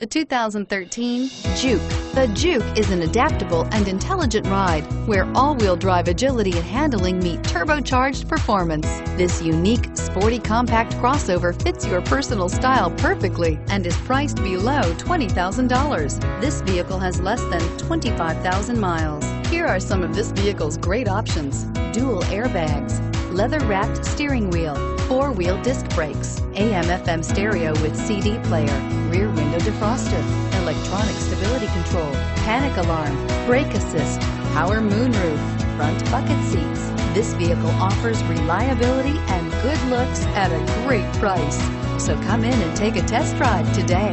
The 2013 Juke. The Juke is an adaptable and intelligent ride where all-wheel drive agility and handling meet turbocharged performance. This unique, sporty compact crossover fits your personal style perfectly and is priced below $20,000. This vehicle has less than 25,000 miles. Here are some of this vehicle's great options. Dual airbags, leather-wrapped steering wheel, four-wheel disc brakes, AM-FM stereo with CD player, rear window defroster, electronic stability control, panic alarm, brake assist, power moonroof, front bucket seats. This vehicle offers reliability and good looks at a great price. So come in and take a test drive today.